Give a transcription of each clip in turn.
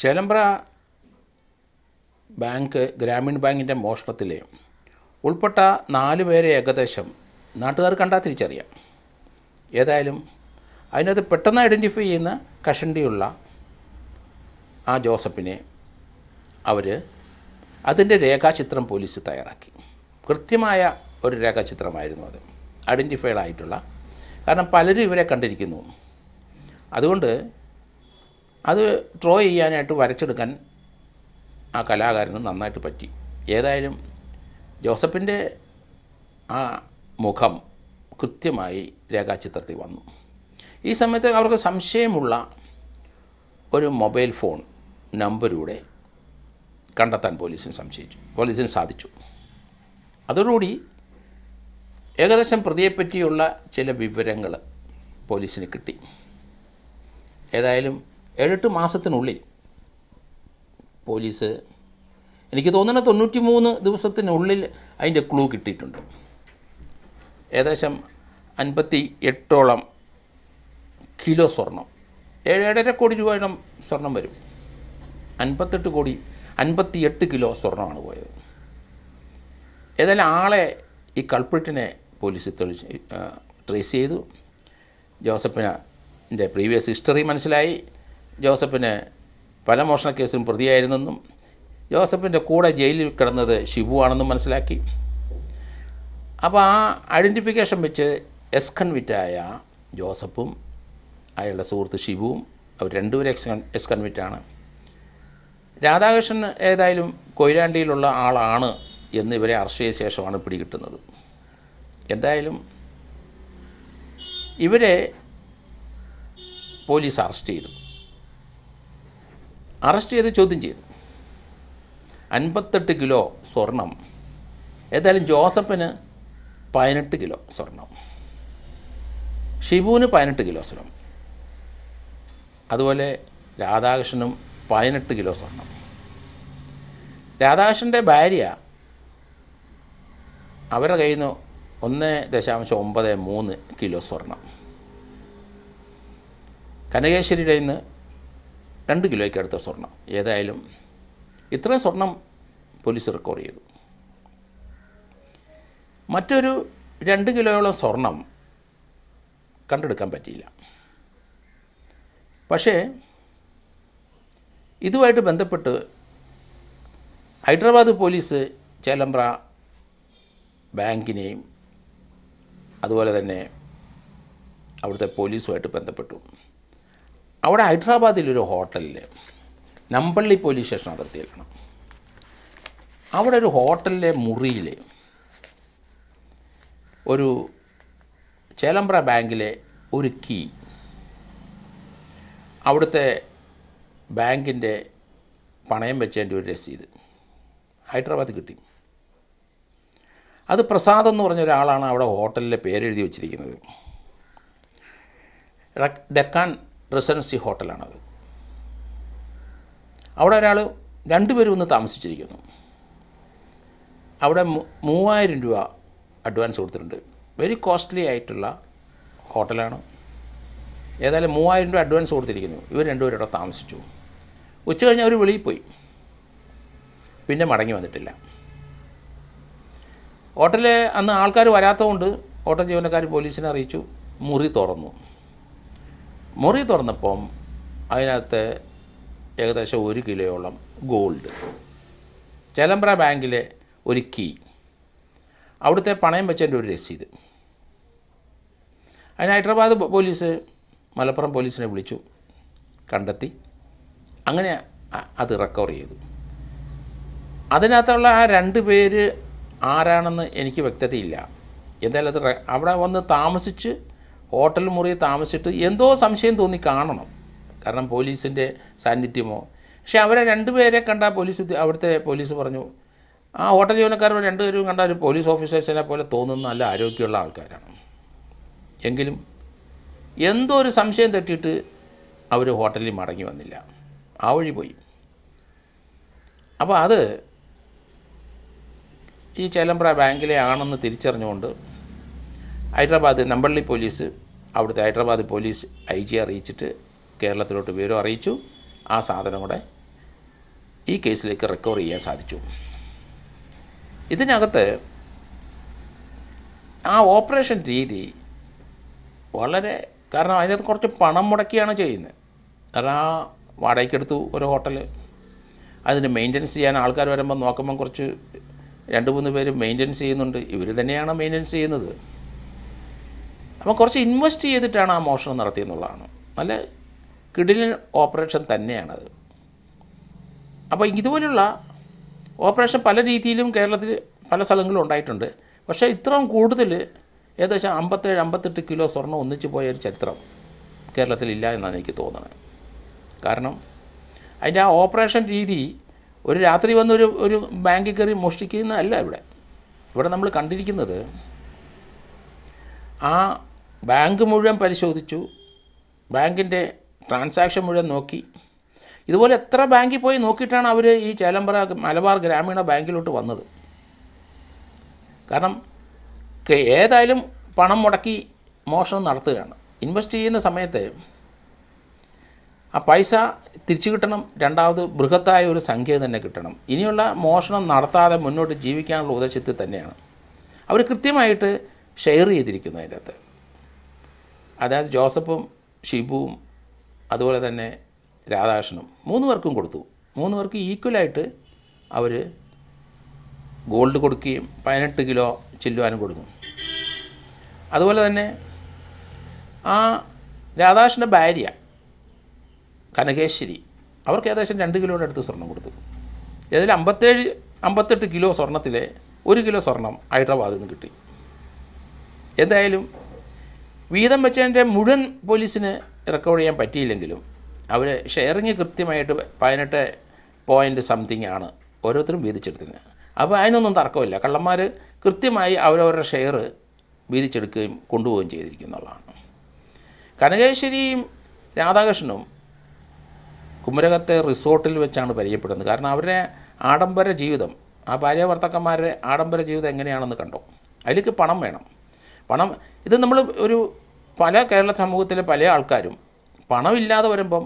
Chelembra bank Gramin ബാങ്കിന്റെ മോഷണത്തിൽ ഉൾപ്പെട്ട നാല് പേരെ ഏകദേശം നാട്ടുകാർ കണ്ടാൽ തിരിച്ചറിയാം. ഏതായാലും അതിനകത്ത് പെട്ടെന്ന് ഐഡന്റിഫൈ ചെയ്യുന്ന കഷണ്ടിയുള്ള ആ ജോസഫിനെ അവർ അതിന്റെ രേഖാചിത്രം പോലീസ് തയ്യാറാക്കി. കൃത്യമായ ഒരു രേഖാചിത്രമായിരുന്നു അത്. ഐഡന്റിഫൈഡ് ആയിട്ടുള്ള. കാരണം പലരും ഇവരെ കണ്ടിരിക്കുന്നു. അതുകൊണ്ട് അത് ഡ്രോ ചെയ്യാനായിട്ട് വരച്ചെടുക്കാൻ ആ കലാകാരന് നന്നായിട്ട് പറ്റി. ഏതായാലും ജോസഫിന്റെ ആ മുഖം കൃത്യമായി രേഖാചിത്രത്തിൽ വന്നു. ഈ സമയത്ത് അവർക്ക് സംശയമുള്ള ഒരു മൊബൈൽ ഫോൺ നമ്പറിലൂടെ കണ്ടെത്താൻ പോലീസിന് സംശയിച്ചു. പോലീസിന് സാധിച്ചു. അതോടുകൂടി ഏകദേശം പ്രതിയെപ്പറ്റിയുള്ള ചില വിവരങ്ങൾ പോലീസിന് കിട്ടി. ഏതായാലും ഏഴെട്ട് മാസത്തിനുള്ളിൽ പോലീസ് എനിക്ക് തോന്നുന്നത് തൊണ്ണൂറ്റി മൂന്ന് ദിവസത്തിനുള്ളിൽ അതിന്റെ ക്ലൂ കിട്ടിയിട്ടുണ്ട്. ഏകദേശം അൻപത്തി എട്ടോളം കിലോ സ്വർണം. ഏഴ് ഏഴര കോടി രൂപയുടെ സ്വർണം വരും. അൻപത്തെട്ട് കോടി അൻപത്തിയെട്ട് കിലോ സ്വർണമാണ് പോയത്. ഏതായാലും ആളെ ഈ കൾപ്രിറ്റിനെ പോലീസ് തെളിച്ച് ട്രേസ് ചെയ്തു. ജോസഫിനെ പ്രീവിയസ് ഹിസ്റ്ററി മനസ്സിലായി. ജോസഫിന് പല മോഷണ കേസിലും പ്രതിയായിരുന്നെന്നും ജോസഫിന്റെ കൂടെ ജയിലിൽ കിടന്നത് ഷിബു ആണെന്നും മനസ്സിലാക്കി. അപ്പോൾ ആ ഐഡന്റിഫിക്കേഷൻ വെച്ച് എസ് കൺവിറ്റായ ജോസഫും അയാളുടെ സുഹൃത്ത് ഷിബുവും അവർ രണ്ടുപേരും എക്സ് എസ് കൺവിറ്റാണ് രാധാകൃഷ്ണൻ ഏതായാലും കൊയിലാണ്ടിയിലുള്ള ആളാണ് എന്ന് ഇവരെ അറസ്റ്റ് ചെയ്ത ശേഷമാണ് പിടികിട്ടുന്നത്. എന്തായാലും ഇവരെ പോലീസ് അറസ്റ്റ് ചെയ്തു. അറസ്റ്റ് ചെയ്ത് ചോദ്യം ചെയ്തു. അൻപത്തെട്ട് കിലോ സ്വർണം. ഏതായാലും ജോസഫിന് പതിനെട്ട് കിലോ സ്വർണം. ഷിബുവിന് പതിനെട്ട് കിലോ സ്വർണം. അതുപോലെ രാധാകൃഷ്ണനും പതിനെട്ട് കിലോ സ്വർണം. രാധാകൃഷ്ണന്റെ ഭാര്യ അവരുടെ കയ്യിൽ നിന്ന് ഒന്ന് ദശാംശം ഒമ്പത് മൂന്ന് കിലോ സ്വർണം. കനകേശ്വരിയുടെ നിന്ന് രണ്ട് കിലോയ്ക്ക് അടുത്ത സ്വർണം. ഏതായാലും ഇത്ര സ്വർണം പോലീസ് റെക്കോർഡ് ചെയ്തു. മറ്റൊരു രണ്ട് കിലോയോളം സ്വർണം കണ്ടെടുക്കാൻ പറ്റിയില്ല. പക്ഷേ ഇതുമായിട്ട് ബന്ധപ്പെട്ട് ഹൈദരാബാദ് പോലീസ് ചേലമ്പ്ര ബാങ്കിനെയും അതുപോലെ തന്നെ അവിടുത്തെ പോലീസുമായിട്ട് ബന്ധപ്പെട്ടു. അവിടെ ഹൈദരാബാദിലൊരു ഹോട്ടലിൽ നമ്പള്ളി പോലീസ് സ്റ്റേഷൻ അതിർത്തിയിലാണ്. അവിടെ ഒരു ഹോട്ടലിലെ മുറിയിൽ ഒരു ചേലമ്പ്ര ബാങ്കിലെ ഒരു കീ. അവിടുത്തെ ബാങ്കിന്റെ പണയം വെച്ചതിന്റെ ഒരു രസീത്. ഹൈദരാബാദ് കിട്ടി. അത് പ്രസാദ് എന്ന് പറഞ്ഞ ഒരാളാണ് അവിടെ ഹോട്ടലിലെ പേരെഴുതി വെച്ചിരിക്കുന്നത്. ഡെക്കാൻ റെസിഡൻസി ഹോട്ടലാണത്. അവിടെ ഒരാൾ രണ്ടുപേരും ഒന്ന് താമസിച്ചിരിക്കുന്നു. അവിടെ മൂവായിരം രൂപ അഡ്വാൻസ് കൊടുത്തിട്ടുണ്ട്. വെരി കോസ്റ്റ്ലി ആയിട്ടുള്ള ഹോട്ടലാണ്. ഏതായാലും മൂവായിരം രൂപ അഡ്വാൻസ് കൊടുത്തിരിക്കുന്നു. ഇവർ രണ്ടുപേരും അവിടെ താമസിച്ചു. ഉച്ച കഴിഞ്ഞ് അവർ വെളിയിൽ പോയി. പിന്നെ മടങ്ങി വന്നിട്ടില്ല. ഹോട്ടലിൽ അന്ന് ആൾക്കാർ വരാത്തതുകൊണ്ട് ഹോട്ടൽ ജീവനക്കാർ പോലീസിനെ അറിയിച്ചു. മുറി തുറന്നു. മുറി തുറന്നപ്പം അതിനകത്ത് ഏകദേശം ഒരു കിലോയോളം ഗോൾഡ് ചേലമ്പ്ര ബാങ്കിലെ ഒരു കീ അവിടുത്തെ പണയം വെച്ചതിന്റെ ഒരു രസീത്. അതിന് ഹൈദരാബാദ് പോലീസ് മലപ്പുറം പോലീസിനെ വിളിച്ചു. കണ്ടെത്തി. അങ്ങനെ അത് റെക്കവർ ചെയ്തു. അതിനകത്തുള്ള ആ രണ്ട് പേര് ആരാണെന്ന് എനിക്ക് വ്യക്തതയില്ല. എന്തായാലും അത് അവിടെ വന്ന് താമസിച്ച് ഹോട്ടൽ മുറി താമസിച്ചിട്ട് എന്തോ സംശയം തോന്നി കാണണം. കാരണം പോലീസിന്റെ സാന്നിധ്യമോ. പക്ഷെ അവരെ രണ്ടുപേരെ കണ്ട പോലീസ് അവിടുത്തെ പോലീസ് പറഞ്ഞു ആ ഹോട്ടൽ ജീവനക്കാരോട് രണ്ടുപേരും കണ്ട ഒരു പോലീസ് ഓഫീസേഴ്സിനെ പോലെ തോന്നുന്ന നല്ല ആരോഗ്യമുള്ള ആൾക്കാരാണ്. എങ്കിലും എന്തോ ഒരു സംശയം തെറ്റിയിട്ട് അവർ ഹോട്ടലിൽ മടങ്ങി വന്നില്ല. ആ വഴി പോയി. അപ്പോൾ അത് ഈ ചേലമ്പ്ര ബാങ്കിലെ ആണെന്ന് തിരിച്ചറിഞ്ഞുകൊണ്ട് ഹൈദരാബാദ് നമ്പള്ളി പോലീസ് അവിടുത്തെ ഹൈദരാബാദ് പോലീസ് ഐ ജി അറിയിച്ചിട്ട് കേരളത്തിലോട്ട് വിവരം അറിയിച്ചു. ആ സാധനം കൂടെ ഈ കേസിലേക്ക് റിക്കവർ ചെയ്യാൻ സാധിച്ചു. ഇതിനകത്ത് ആ ഓപ്പറേഷൻ രീതി വളരെ കാരണം അതിനകത്ത് കുറച്ച് പണം മുടക്കിയാണ് ചെയ്യുന്നത്. കാരണം ആ വാടകയ്ക്കെടുത്തു ഒരു ഹോട്ടൽ അതിന് മെയിന്റനൻസ് ചെയ്യാൻ ആൾക്കാർ വരുമ്പോൾ നോക്കുമ്പം കുറച്ച് രണ്ട് മൂന്ന് പേര് മെയിന്റനൻസ് ചെയ്യുന്നുണ്ട്. ഇവർ തന്നെയാണ് മെയിന്റനൻസ് ചെയ്യുന്നത്. അപ്പോൾ കുറച്ച് ഇൻവെസ്റ്റ് ചെയ്തിട്ടാണ് ആ മോഷണം നടത്തിയെന്നുള്ളതാണ് നല്ല കിടിലൻ ഓപ്പറേഷൻ തന്നെയാണത്. അപ്പോൾ ഇതുപോലുള്ള ഓപ്പറേഷൻ പല രീതിയിലും കേരളത്തിൽ പല സ്ഥലങ്ങളിലും ഉണ്ടായിട്ടുണ്ട്. പക്ഷേ ഇത്രയും കൂടുതൽ ഏകദേശം അമ്പത്തേഴ് അമ്പത്തെട്ട് കിലോ സ്വർണം ഒന്നിച്ചു പോയ ഒരു ചരിത്രം കേരളത്തിലില്ല എന്നാണ് എനിക്ക് തോന്നുന്നത് കാരണം അതിന്റെ ആ ഓപ്പറേഷൻ രീതി ഒരു രാത്രി വന്നൊരു ഒരു ബാങ്കിൽ കയറി മോഷ്ടിക്കുന്നതല്ല ഇവിടെ. ഇവിടെ നമ്മൾ കണ്ടിരിക്കുന്നത് ആ ബാങ്ക് മുഴുവൻ പരിശോധിച്ചു. ബാങ്കിന്റെ ട്രാൻസാക്ഷൻ മുഴുവൻ നോക്കി. ഇതുപോലെ എത്ര ബാങ്കിൽ പോയി നോക്കിയിട്ടാണ് അവർ ഈ ചേലമ്പറ മലബാർ ഗ്രാമീണ ബാങ്കിലോട്ട് വന്നത്. കാരണം ഏതായാലും പണം മുടക്കി മോഷണം നടത്തുകയാണ്. ഇൻവെസ്റ്റ് ചെയ്യുന്ന സമയത്ത് ആ പൈസ തിരിച്ചു കിട്ടണം രണ്ടാമത് ബൃഹത്തായ ഒരു സംഖ്യ തന്നെ കിട്ടണം. ഇനിയുള്ള മോഷണം നടത്താതെ മുന്നോട്ട് ജീവിക്കാനുള്ള ഉദ്ദേശത്തിൽ തന്നെയാണ്. അവർ കൃത്യമായിട്ട് ഷെയർ ചെയ്തിരിക്കുന്നു അതിന്റെ അകത്ത് അതായത് ജോസഫും ഷിബുവും അതുപോലെ തന്നെ രാധാകൃഷ്ണനും മൂന്ന് പേർക്കും കൊടുത്തു. മൂന്ന് പേർക്ക് ഈക്വലായിട്ട് അവർ ഗോൾഡ് കൊടുക്കുകയും പതിനെട്ട് കിലോ ചില്ലുവാനും കൊടുക്കും അതുപോലെ തന്നെ ആ രാധാകൃഷ്ണന്റെ ഭാര്യ കനകേശ്വരി അവർക്ക് ഏകദേശം രണ്ട് കിലോയുടെ അടുത്ത് സ്വർണം കൊടുത്തു. ഇതിൽ അമ്പത്തേഴ് അമ്പത്തെട്ട് കിലോ സ്വർണത്തിലെ ഒരു കിലോ സ്വർണം ഹൈദരാബാദിൽ നിന്ന് കിട്ടി. എന്തായാലും വീതം വെച്ചതിന്റെ മുഴുവൻ പോലീസിന് റെക്കോർഡ് ചെയ്യാൻ പറ്റിയില്ലെങ്കിലും അവർ ഷെയറിങ് കൃത്യമായിട്ട് പതിനെട്ട് പോയിന്റ് സംതിങ് ആണ് ഓരോരുത്തരും വീതിച്ചെടുത്തിരുന്നത് അപ്പോൾ അതിനൊന്നും തർക്കമില്ല. കള്ളന്മാർ കൃത്യമായി അവരവരുടെ ഷെയർ വീതിച്ചെടുക്കുകയും കൊണ്ടുപോവുകയും ചെയ്തിരിക്കുന്നുള്ളതാണ് കനകേശ്വരിയും രാധാകൃഷ്ണനും കുമരകത്തെ റിസോർട്ടിൽ വെച്ചാണ് പരിചയപ്പെടുന്നത്. കാരണം അവരുടെ ആഡംബര ജീവിതം ആ ഭാര്യ ഭർത്താക്കന്മാരുടെ ആഡംബര ജീവിതം എങ്ങനെയാണെന്ന് കണ്ടോ? അതിലേക്ക് പണം വേണം. പണം ഇത് നമ്മൾ ഒരു പല കേരള സമൂഹത്തിലെ പല ആൾക്കാരും പണമില്ലാതെ വരുമ്പം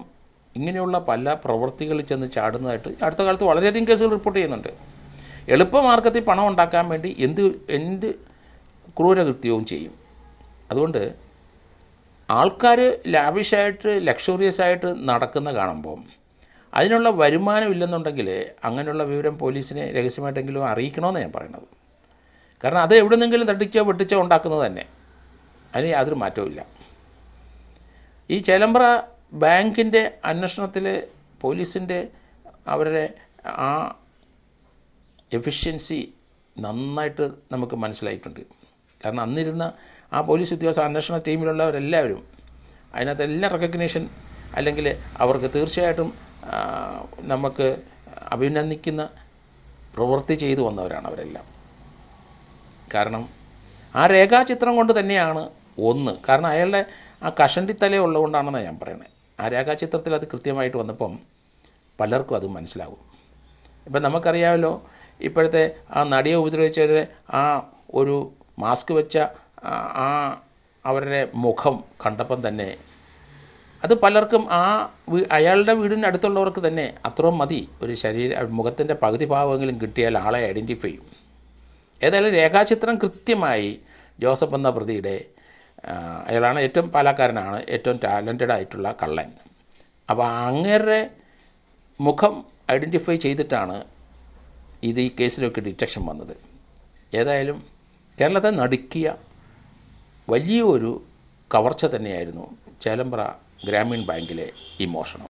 ഇങ്ങനെയുള്ള പല പ്രവൃത്തികളിൽ ചെന്ന് ചാടുന്നതായിട്ട് അടുത്ത കാലത്ത് വളരെയധികം കേസുകൾ റിപ്പോർട്ട് ചെയ്യുന്നുണ്ട്. എളുപ്പമാർഗത്തിൽ പണം ഉണ്ടാക്കാൻ വേണ്ടി എന്ത് എന്ത് ക്രൂരകൃത്യവും ചെയ്യും. അതുകൊണ്ട് ആൾക്കാർ ലാവിഷായിട്ട് ലക്ഷറിയസ് ആയിട്ട് നടക്കുന്ന കാണുമ്പം അതിനുള്ള വരുമാനം ഇല്ലെന്നുണ്ടെങ്കിൽ അങ്ങനെയുള്ള വിവരം പോലീസിനെ രഹസ്യമായിട്ടെങ്കിലും അറിയിക്കണമെന്ന് ഞാൻ പറയുന്നത്. കാരണം അത് എവിടെ നിന്നെങ്കിലും തട്ടിച്ചോ വെട്ടിച്ചോ ഉണ്ടാക്കുന്നത് തന്നെ. അതിന് യാതൊരു മാറ്റവും ഈ ചേലമ്പ്ര ബാങ്കിന്റെ അന്വേഷണത്തിൽ പോലീസിന്റെ അവരുടെ ആ എഫിഷ്യൻസി നന്നായിട്ട് നമുക്ക് മനസ്സിലായിട്ടുണ്ട്. കാരണം അന്നിരുന്ന ആ പോലീസ് ഉദ്യോഗസ്ഥ അന്വേഷണ ടീമിലുള്ളവരെല്ലാവരും അതിനകത്ത് എല്ലാ റെക്കഗ്നേഷൻ അല്ലെങ്കിൽ അവർക്ക് തീർച്ചയായിട്ടും നമുക്ക് അഭിനന്ദിക്കുന്ന പ്രവൃത്തി ചെയ്തു വന്നവരാണ് അവരെല്ലാം. കാരണം ആ രേഖാചിത്രം കൊണ്ട് തന്നെയാണ് ഒന്ന്. കാരണം അയാളുടെ ആ കഷണ്ടി തല ഉള്ളതുകൊണ്ടാണെന്ന് ഞാൻ പറയുന്നത് ആ രേഖാചിത്രത്തിൽ അത് കൃത്യമായിട്ട് വന്നപ്പം പലർക്കും അത് മനസ്സിലാകും. ഇപ്പം നമുക്കറിയാമല്ലോ ഇപ്പോഴത്തെ ആ നടിയെ ഉപദ്രവിച്ചവരുടെ ആ ഒരു മാസ്ക് വെച്ച ആ- അവരുടെ മുഖം കണ്ടപ്പം തന്നെ അത് പലർക്കും ആ അയാളുടെ വീടിന്റെ അടുത്തുള്ളവർക്ക് തന്നെ അത്രയും മതി. ഒരു ശരീര മുഖത്തിന്റെ പകുതി ഭാവമെങ്കിലും കിട്ടിയാൽ ആളെ ഐഡന്റിഫൈ ചെയ്യും. ഏതായാലും രേഖാചിത്രം കൃത്യമായി ജോസഫ് എന്ന പ്രതിയുടെ അയാളാണ് ഏറ്റവും പാലക്കാരനാണ് ഏറ്റവും ടാലന്റഡ് ആയിട്ടുള്ള കള്ളൻ. അപ്പോൾ അങ്ങേരുടെ മുഖം ഐഡന്റിഫൈ ചെയ്തിട്ടാണ് ഇത് ഈ കേസിലൊക്കെ ഡിറ്റക്ഷൻ വന്നത്. ഏതായാലും കേരളത്തെ നടുക്കിയ വലിയൊരു കവർച്ച തന്നെയായിരുന്നു ചേലമ്പ്ര ഗ്രാമീൺ ബാങ്കിലെ ഈ മോഷണം.